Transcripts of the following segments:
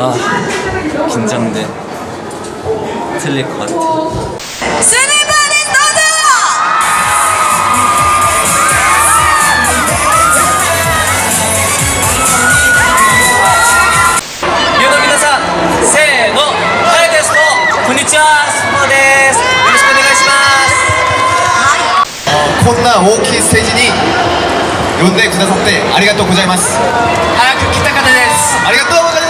大きい 긴장돼 틀릴 것 같아 유노皆さん せーのハイですこんにちはスモですよろしくお願いしますこんな大きいステージに呼んでくださってありがとうございます早く来た方ですありがとうございます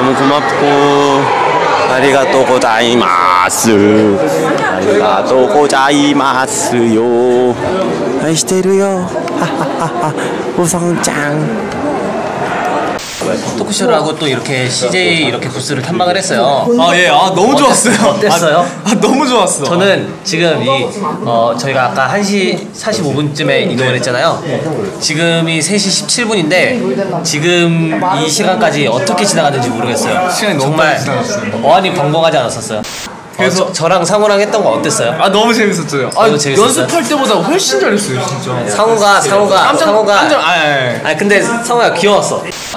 습니다. 너무 고맙고 아리가또 고자이마스 아리가또 고자이마스요 아이시테루요 하하하하 우성짱 토크쇼를 하고 또 이렇게 CJ 이렇게 부스를 탐방을 했어요 아 예, 아 너무 좋았어요. 어땠어요? 아, 아, 너무 좋았어. 저는 지금 이 어, 저희가 아까 1시 45분쯤에 이동을 했잖아요. 지금이 3시 17분인데 지금 이 시간까지 어떻게 지나갔는지 모르겠어요. 시간이 너무 정말 빨리 지나갔어요. 어안이 벙벙하지 않았었어요. 그래서- 그래서 저, 랑 상우랑 했던 거 어땠어요? 아 너무 재밌었죠. 아 너무 재밌었어요? 연습할 때보다 훨씬 잘했어요 진짜. 상우가 상우가 깜짝 상우가 깜짝 아, 아, 아. 아니 근데 상우가 귀여웠어.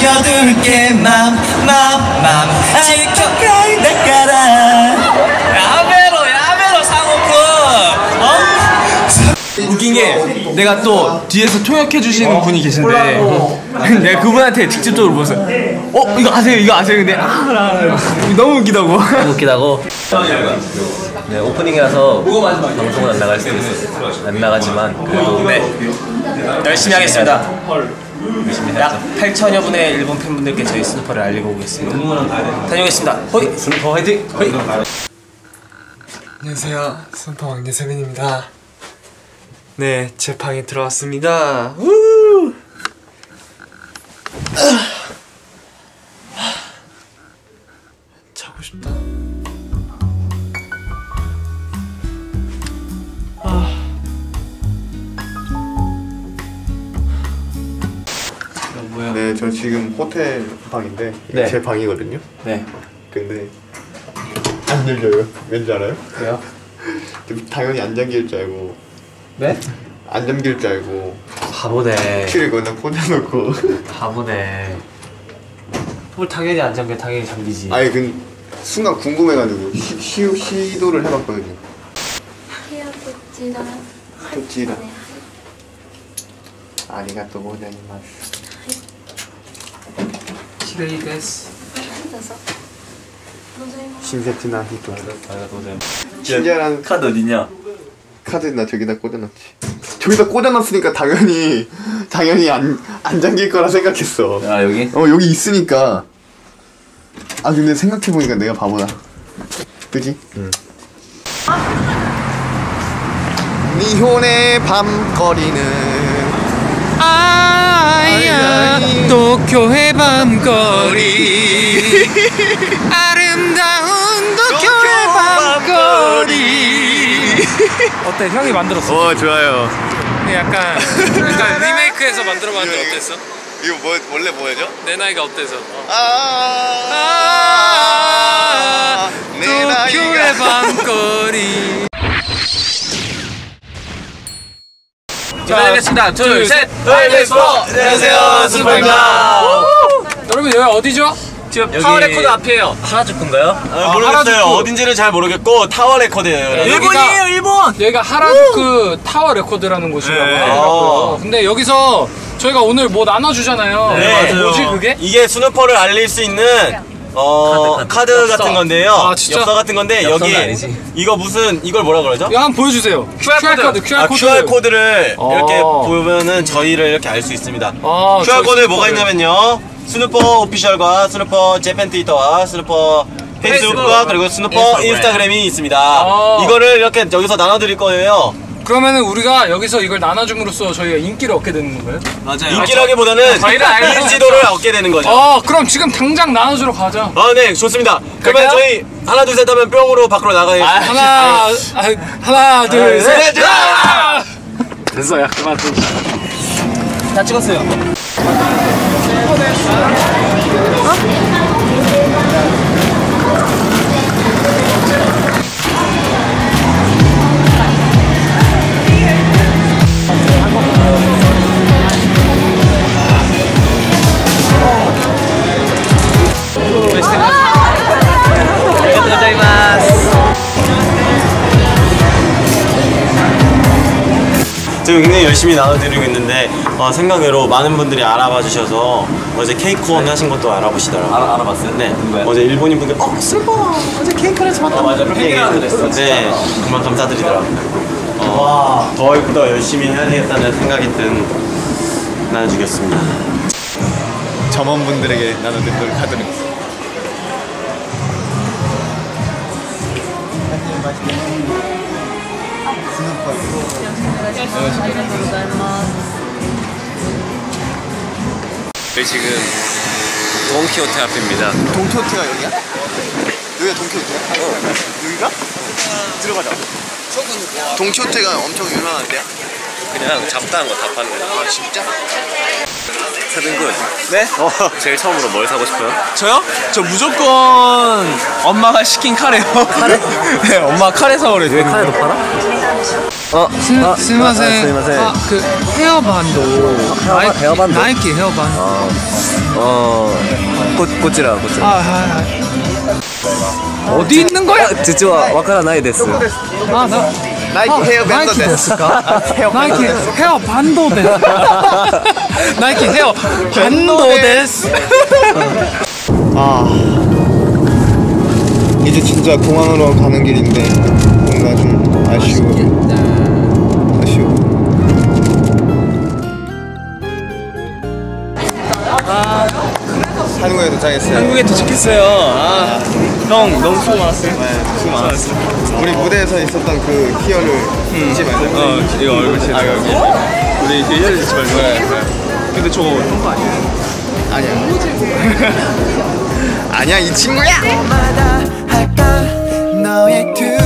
남겨둘게 맘맘맘. 지켜가이 나가라. 야메로 야메로 상호군. 어? 웃긴 게 내가 또 뒤에서 통역해 주시는 어? 분이 계신데 내가 그분한테 직접적으로 물었어요. 어? 이거 아세요? 이거 아세요? 근데 아, 아, 아, 아. 너무 웃기다고. 너무 웃기다고? 네, 오프닝이라서 방송은 안 나갈 수도 있어요. 안 나가지만 그래도. 네. 열심히 하겠습니다. 네. 약 8천여 분의 일본 팬분들께 저희 스누퍼를 알리고 오겠습니다. 다녀오겠습니다. 호이 스누퍼 화이팅! 호이 안녕하세요. 선파 왕대 세민입니다. 네 제 방에 들어왔습니다. 우! 뭐요? 네, 저 지금 호텔 방인데 네. 제 방이거든요. 네. 근데 안 열려요. 왠지 알아요? 왜요? 당연히 안 잠길 줄 알고. 네? 안 잠길 줄 알고. 바보네. 키를 그냥 꽂아놓고. 바보네. 뭘 당연히 안 잠겨, 당연히 잠기지. 아니 그 순간 궁금해가지고 시, 시, 시도를 해봤거든요. 헤어지라. 헤어지라. 네. 아리가또 모자이마스. はい、どうぞ。ございます。 신세티나 히토. 네. 친절한 카드 어디냐? 카드 나 저기다 꽂아놨지. 저기다 꽂아놨으니까 당연히 당연히 안 안 잠길 거라 생각했어. 아 여기? 어 여기 있으니까. 아 근데 생각해 보니까 내가 바보다. 그지? 응. 니혼의 밤거리는 아야 도쿄의 밤거리 아름다운 도쿄의 밤거리 어때 형이 만들었어 어 좋아요. 약간 약간 리메이크해서 만들어봤는데 어땠어? 이거 뭐 원래 뭐죠? 내 나이가 어때서? 아, 네, 도쿄의 나이가 밤거리. 인사드리겠습니다. 둘, 셋. 안녕하세요, 스누퍼입니다. 여러분 여기 어디죠? 지금 타워 레코드 앞이에요. 하라주쿠인가요? 모르겠어요. 하라주쿠. 어딘지는 잘 모르겠고 타워 레코드예요. 일본이에요 일본. 여기가 하라주쿠 타워 레코드라는 곳이라고 네. 하더라고요. 근데 여기서 저희가 오늘 뭐 나눠주잖아요. 네, 뭐지 그게? 이게 스누퍼를 알릴 수 있는 어 카드, 카드, 카드. 같은 건데요. 아, 진짜? 엽서 같은 건데 엽서는 여기 아니지. 이거 무슨 이걸 뭐라 그러죠? 이거 한번 보여주세요. QR 코드, QR 아, 코드. QR 코드를 어. 이렇게 보면은 저희를 이렇게 알 수 있습니다. 아, QR 저희 코드에 뭐가 스티커를. 있냐면요. 스누퍼 official과 스누퍼 Japan 트위터와 스누퍼 페이스북과 그리고 스누퍼 인스타그램. 인스타그램이 있습니다. 아. 이거를 이렇게 여기서 나눠드릴 거예요. 그러면은 우리가 여기서 이걸 나눠줌으로써 저희가 인기를 얻게 되는 건가요? 인기라기보다는 저희를 알고 인지도를 얻게 되는 거죠. 어, 그럼 지금 당장 나눠주러 가자. 아, 네, 좋습니다. 그러면 갈까요? 저희 하나, 둘, 셋 하면 뿅으로 밖으로 나가야겠습니다. 하나, 아, 하나, 둘, 네, 셋. 네. 야! 됐어, 야 그만 좀. 다 찍었어요. 지금 굉장히 열심히 나눠드리고 있는데 어, 생각외로 많은 분들이 알아봐 주셔서 어제 케이크원 하신 것도 알아보시더라고요. 알아- 알아봤어요? 네. 누가요? 어제 일본인 분들 어 슬퍼 어제 케이크를 잡았다. 맞아, 그렇게 얘기하기도 했어, 진짜. 네. 정말 감사드리더라고요. 어, 더, 더 열심히 해야 되겠다는 생각이 든 나눠주겠습니다. 점원분들에게 나눠드리도록 하도록 저희 지금 돈키호테 앞입니다. 동키호테가 여기야? 여기가 동키호테야? 여기가? 들어가자 동키호테가 엄청 유명한데요? 그냥 잡다한 거 다 파는 거예요. 아 진짜? 차등군, 네? 제일 처음으로 뭘 사고 싶어요? 저요? 저 무조건 엄마가 시킨 카레요. 카레? 네, 엄마 카레 사오래. 왜 카레도 팔아? 어, 스, 아, 스마세 아, 그 헤어반도. 헤어반, 헤어반도? 나이키 헤어반. 어, 어 꽃, 꽃이라 꽃이라. 아, 아, 아. 어, 어디 있는 거야? 지치와 와카라나이 데스 아, 나 나이키 아, 헤어밴드 됐을까? 나이키 헤어반도 됐 나이키 헤어 반도 됐스 아. 이제 진짜 공항으로 가는 길인데 뭔가 좀 아쉬워 아쉬워 한국에 도착했어요 한국에 도착했어요. 아, 형 너무 수고 많았어요. 네, 수고 많았어 우리 무대에서 있었던 그 희열을 잊지 말자 어, 이거 얼굴 제. 아 여기. 우리 그 이해해 주지 말고. 네, 근데 저거 형거 아니에요? 아니야 아니야 이 친구야 너의 두